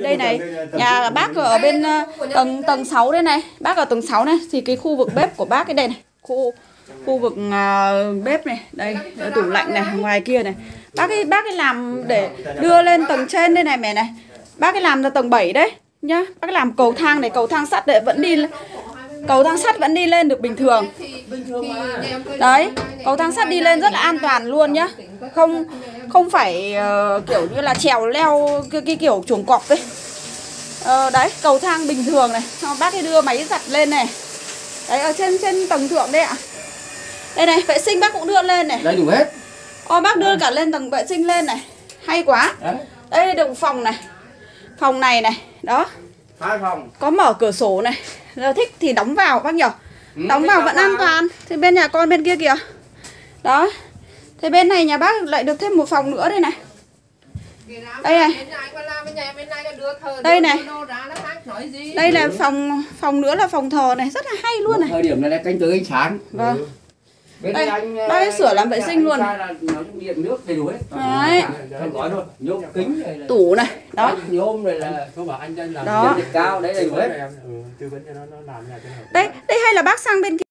đây này. Nhà bác ở bên ờ, tầng tầng 6 đây này. Bác ở tầng 6 này. Thì cái khu vực bếp của bác cái đây này. Khu khu vực uh, bếp này. Đây tủ lạnh này ngoài kia này. Bác ấy bác ấy làm để đưa lên tầng trên đây này mẹ này. Bác ấy làm ra tầng 7 đấy nhá. Bác ấy làm cầu thang này cầu thang sắt để vẫn đi cầu thang sắt vẫn đi lên được bình thường. Đấy cầu thang sắt đi lên rất là an toàn luôn nhá. Không không phải ờ, kiểu như là trèo leo cái, cái kiểu chuồng cọp ấy. Ờ, đấy cầu thang bình thường này. Bác ấy đưa máy giặt lên này. Đấy ở trên trên tầng thượng đây ạ. Đây này vệ sinh bác cũng đưa lên này. Đầy đủ hết. Ô bác đưa cả lên tầng vệ sinh lên này. Hay quá. Đấy. Đây được phòng này. Phòng này này. Đó. Hai phòng. Có mở cửa sổ này. Giờ thích thì đóng vào bác nhỉ Ừ, Đóng vào vẫn an toàn. Thì bên nhà con bên kia kìa. Đó Thế bên này nhà bác lại được thêm một phòng nữa đây này Đây này. Đây này. Đây là phòng phòng nữa là phòng thờ này Rất là hay luôn này Thời điểm này là canh tới ánh sáng. Vâng Bên Đây, anh ấy sửa làm vệ sinh luôn. Là nói điện nước đầy đủ hết. Đấy. Không thôi. Nhôm kính Tủ này Đó anh nhôm rồi là Không bảo anh anh làm Đó. cao đấy đầy đủ hết. em ừ, tư vấn cho nó nó làm nhà cho nó hợp Đây, đây hay là bác sang bên kia